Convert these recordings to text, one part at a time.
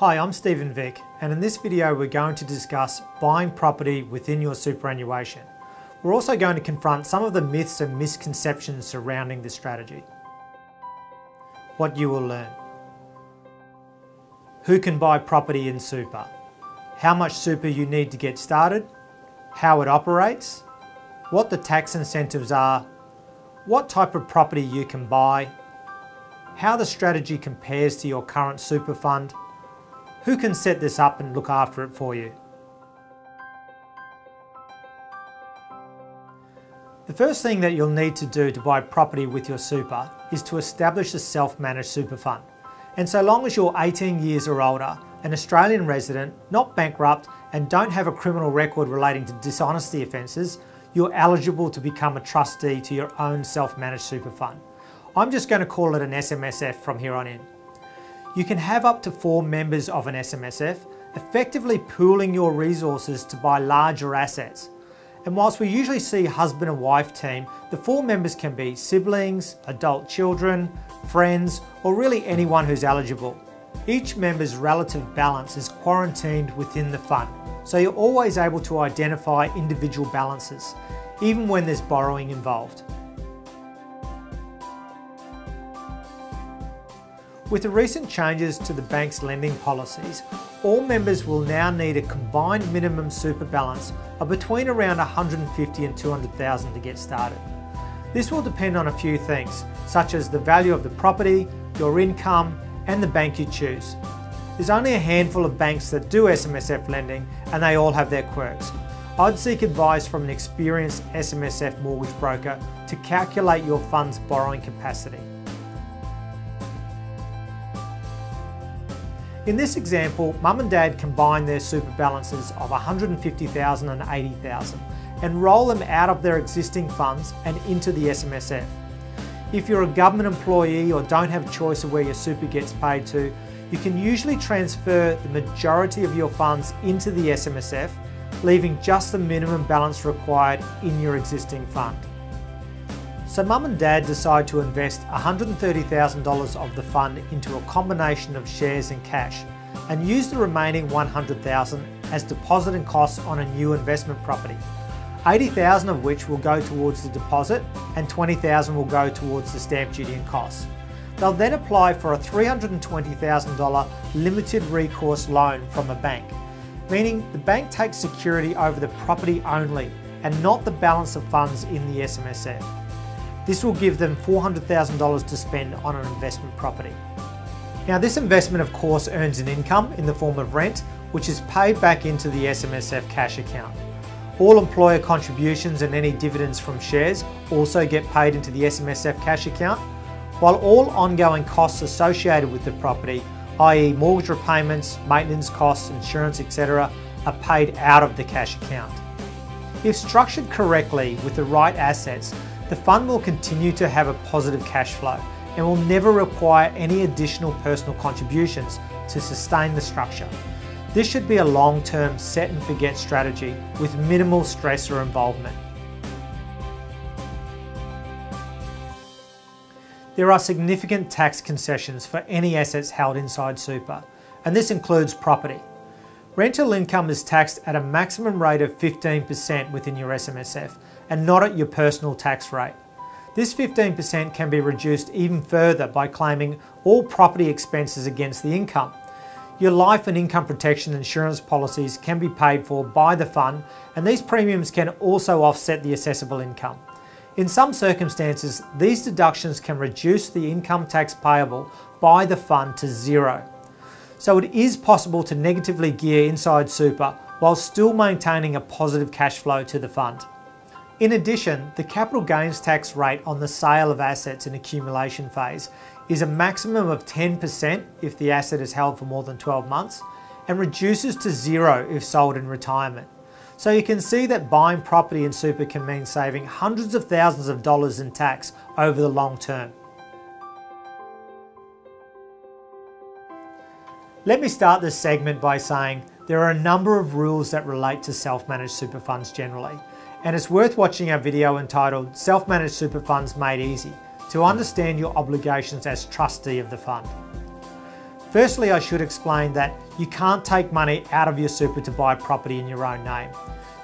Hi, I'm Stephen Vick and in this video we're going to discuss buying property within your superannuation. We're also going to confront some of the myths and misconceptions surrounding this strategy. What you will learn. Who can buy property in super? How much super you need to get started? How it operates? What the tax incentives are? What type of property you can buy? How the strategy compares to your current super fund? Who can set this up and look after it for you? The first thing that you'll need to do to buy property with your super is to establish a self-managed super fund. And so long as you're 18 years or older, an Australian resident, not bankrupt, and don't have a criminal record relating to dishonesty offences, you're eligible to become a trustee to your own self-managed super fund. I'm just going to call it an SMSF from here on in. You can have up to four members of an SMSF, effectively pooling your resources to buy larger assets. And whilst we usually see husband and wife team, the four members can be siblings, adult children, friends, or really anyone who's eligible. Each member's relative balance is quarantined within the fund, so you're always able to identify individual balances, even when there's borrowing involved. With the recent changes to the bank's lending policies, all members will now need a combined minimum super balance of between around 150 and 200,000 to get started. This will depend on a few things, such as the value of the property, your income, and the bank you choose. There's only a handful of banks that do SMSF lending, and they all have their quirks. I'd seek advice from an experienced SMSF mortgage broker to calculate your fund's borrowing capacity. In this example, mum and dad combine their super balances of 150,000 and 80,000 and roll them out of their existing funds and into the SMSF. If you're a government employee or don't have a choice of where your super gets paid to, you can usually transfer the majority of your funds into the SMSF, leaving just the minimum balance required in your existing fund. So mum and dad decide to invest $130,000 of the fund into a combination of shares and cash and use the remaining $100,000 as deposit and costs on a new investment property. 80,000 of which will go towards the deposit and 20,000 will go towards the stamp duty and costs. They'll then apply for a $320,000 limited recourse loan from a bank, meaning the bank takes security over the property only and not the balance of funds in the SMSF. This will give them $400,000 to spend on an investment property. Now this investment of course earns an income in the form of rent which is paid back into the SMSF cash account. All employer contributions and any dividends from shares also get paid into the SMSF cash account, while all ongoing costs associated with the property, i.e. mortgage repayments, maintenance costs, insurance, etc., are paid out of the cash account. If structured correctly with the right assets, the fund will continue to have a positive cash flow and will never require any additional personal contributions to sustain the structure. This should be a long-term set and forget strategy with minimal stress or involvement. There are significant tax concessions for any assets held inside super, and this includes property. Rental income is taxed at a maximum rate of 15% within your SMSF and not at your personal tax rate. This 15% can be reduced even further by claiming all property expenses against the income. Your life and income protection insurance policies can be paid for by the fund and these premiums can also offset the assessable income. In some circumstances, these deductions can reduce the income tax payable by the fund to zero. So it is possible to negatively gear inside super while still maintaining a positive cash flow to the fund. In addition, the capital gains tax rate on the sale of assets in accumulation phase is a maximum of 10% if the asset is held for more than 12 months and reduces to zero if sold in retirement. So you can see that buying property in super can mean saving hundreds of thousands of dollars in tax over the long term. Let me start this segment by saying there are a number of rules that relate to self-managed super funds generally, and it's worth watching our video entitled Self-Managed Super Funds Made Easy to understand your obligations as trustee of the fund. Firstly, I should explain that you can't take money out of your super to buy property in your own name.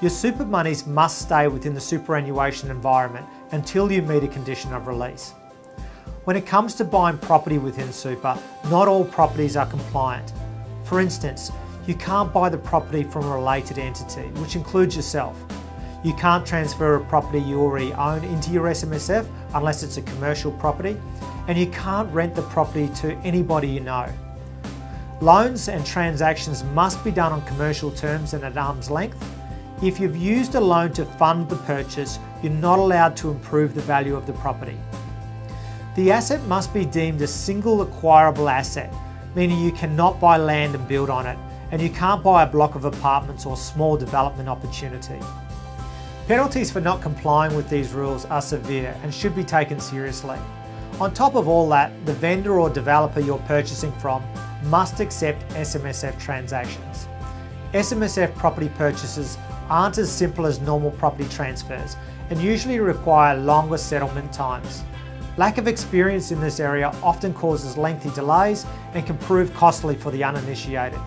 Your super monies must stay within the superannuation environment until you meet a condition of release. When it comes to buying property within super, not all properties are compliant. For instance, you can't buy the property from a related entity, which includes yourself. You can't transfer a property you already own into your SMSF unless it's a commercial property, and you can't rent the property to anybody you know. Loans and transactions must be done on commercial terms and at arm's length. If you've used a loan to fund the purchase, you're not allowed to improve the value of the property. The asset must be deemed a single acquirable asset, meaning you cannot buy land and build on it, and you can't buy a block of apartments or small development opportunity. Penalties for not complying with these rules are severe and should be taken seriously. On top of all that, the vendor or developer you're purchasing from must accept SMSF transactions. SMSF property purchases aren't as simple as normal property transfers and usually require longer settlement times. Lack of experience in this area often causes lengthy delays and can prove costly for the uninitiated.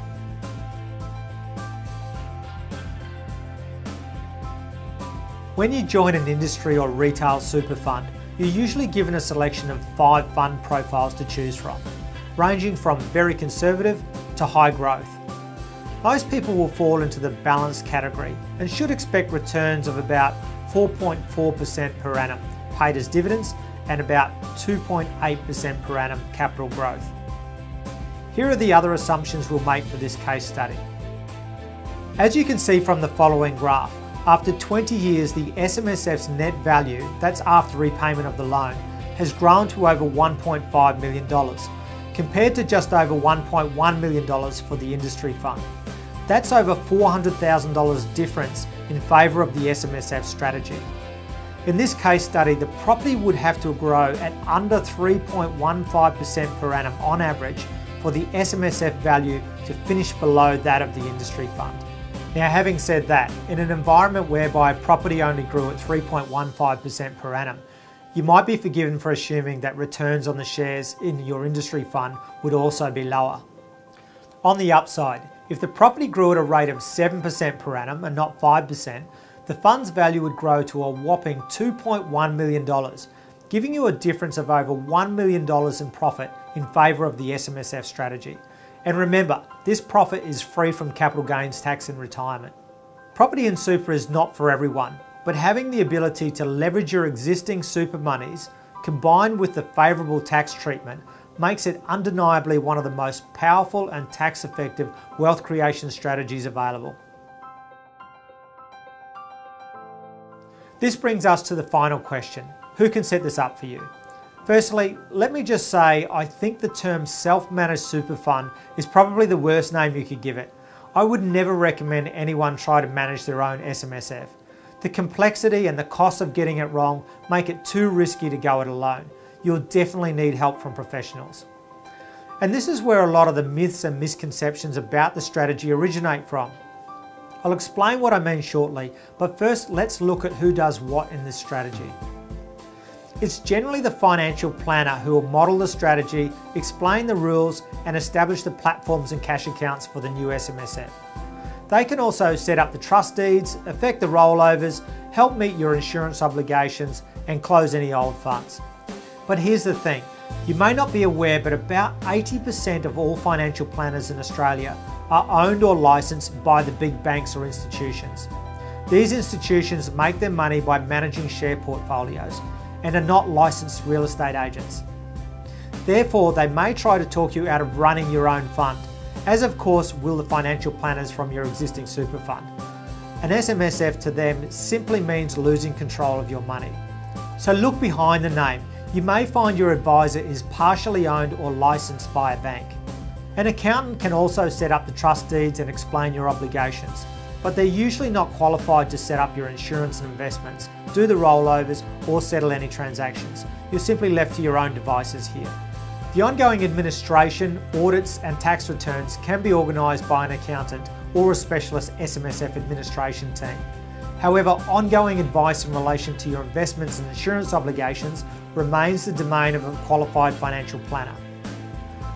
When you join an industry or retail super fund, you're usually given a selection of five fund profiles to choose from, ranging from very conservative to high growth. Most people will fall into the balanced category and should expect returns of about 4.4% per annum paid as dividends and about 2.8% per annum capital growth. Here are the other assumptions we'll make for this case study. As you can see from the following graph, after 20 years, the SMSF's net value, that's after repayment of the loan, has grown to over $1.5 million, compared to just over $1.1 million for the industry fund. That's over $400,000 difference in favour of the SMSF strategy. In this case study, the property would have to grow at under 3.15% per annum on average for the SMSF value to finish below that of the industry fund. Now, having said that, in an environment whereby property only grew at 3.15% per annum, you might be forgiven for assuming that returns on the shares in your industry fund would also be lower. On the upside, if the property grew at a rate of 7% per annum and not 5%, the fund's value would grow to a whopping $2.1 million, giving you a difference of over $1 million in profit in favour of the SMSF strategy. And remember, this profit is free from capital gains tax in retirement. Property and super is not for everyone, but having the ability to leverage your existing super monies combined with the favourable tax treatment makes it undeniably one of the most powerful and tax effective wealth creation strategies available. This brings us to the final question. Who can set this up for you? Firstly, let me just say I think the term self-managed super fund is probably the worst name you could give it. I would never recommend anyone try to manage their own SMSF. The complexity and the cost of getting it wrong make it too risky to go it alone. You'll definitely need help from professionals. And this is where a lot of the myths and misconceptions about the strategy originate from. I'll explain what I mean shortly, but first let's look at who does what in this strategy. It's generally the financial planner who will model the strategy, explain the rules, and establish the platforms and cash accounts for the new SMSF. They can also set up the trust deeds, effect the rollovers, help meet your insurance obligations, and close any old funds. But here's the thing you may not be aware, but about 80% of all financial planners in Australia are owned or licensed by the big banks or institutions. These institutions make their money by managing share portfolios and are not licensed real estate agents. Therefore, they may try to talk you out of running your own fund, as of course will the financial planners from your existing super fund. An SMSF to them simply means losing control of your money. So look behind the name. You may find your advisor is partially owned or licensed by a bank. An accountant can also set up the trust deeds and explain your obligations but they're usually not qualified to set up your insurance and investments, do the rollovers, or settle any transactions. You're simply left to your own devices here. The ongoing administration, audits, and tax returns can be organised by an accountant or a specialist SMSF administration team. However, ongoing advice in relation to your investments and insurance obligations remains the domain of a qualified financial planner.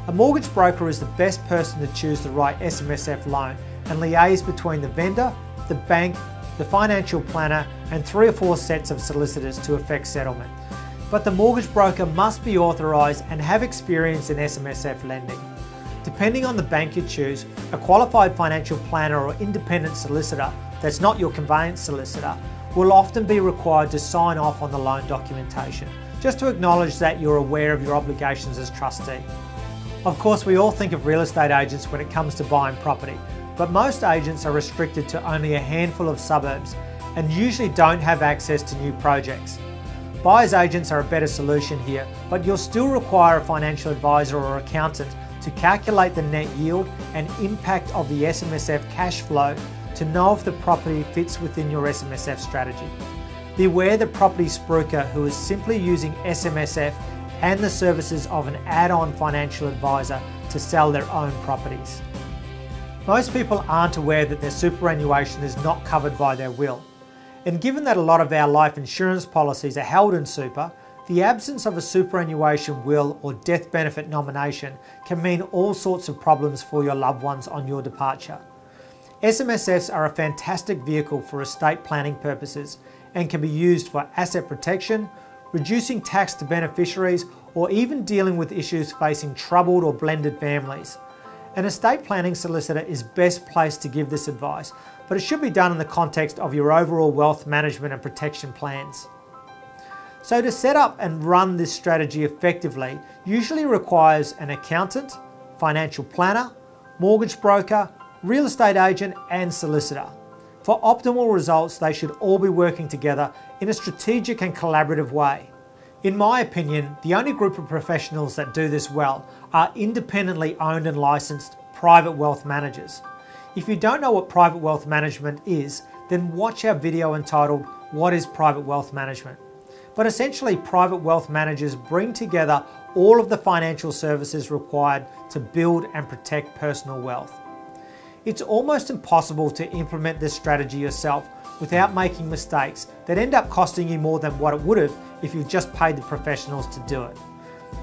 A mortgage broker is the best person to choose the right SMSF loan and liaise between the vendor, the bank, the financial planner and three or four sets of solicitors to effect settlement. But the mortgage broker must be authorised and have experience in SMSF lending. Depending on the bank you choose, a qualified financial planner or independent solicitor that's not your conveyance solicitor will often be required to sign off on the loan documentation, just to acknowledge that you're aware of your obligations as trustee. Of course, we all think of real estate agents when it comes to buying property, but most agents are restricted to only a handful of suburbs and usually don't have access to new projects. Buyer's agents are a better solution here, but you'll still require a financial advisor or accountant to calculate the net yield and impact of the SMSF cash flow to know if the property fits within your SMSF strategy. Beware the property spruiker who is simply using SMSF and the services of an add-on financial advisor to sell their own properties. Most people aren't aware that their superannuation is not covered by their will. And given that a lot of our life insurance policies are held in super, the absence of a superannuation will or death benefit nomination can mean all sorts of problems for your loved ones on your departure. SMSFs are a fantastic vehicle for estate planning purposes and can be used for asset protection, reducing tax to beneficiaries, or even dealing with issues facing troubled or blended families. An estate planning solicitor is best placed to give this advice, but it should be done in the context of your overall wealth management and protection plans. So to set up and run this strategy effectively usually requires an accountant, financial planner, mortgage broker, real estate agent and solicitor. For optimal results, they should all be working together in a strategic and collaborative way. In my opinion, the only group of professionals that do this well are independently owned and licensed private wealth managers. If you don't know what private wealth management is, then watch our video entitled What is Private Wealth Management? But essentially, private wealth managers bring together all of the financial services required to build and protect personal wealth. It's almost impossible to implement this strategy yourself without making mistakes that end up costing you more than what it would have if you just paid the professionals to do it.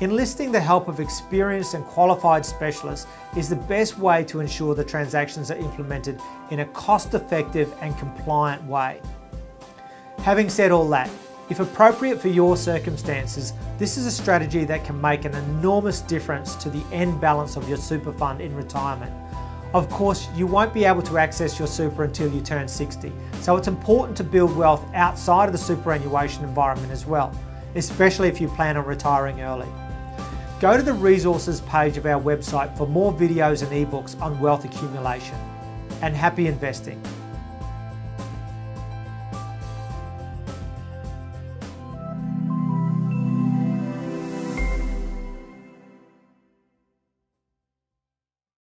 Enlisting the help of experienced and qualified specialists is the best way to ensure the transactions are implemented in a cost-effective and compliant way. Having said all that, if appropriate for your circumstances, this is a strategy that can make an enormous difference to the end balance of your super fund in retirement. Of course, you won't be able to access your super until you turn 60, so it's important to build wealth outside of the superannuation environment as well, especially if you plan on retiring early. Go to the resources page of our website for more videos and ebooks on wealth accumulation. And happy investing!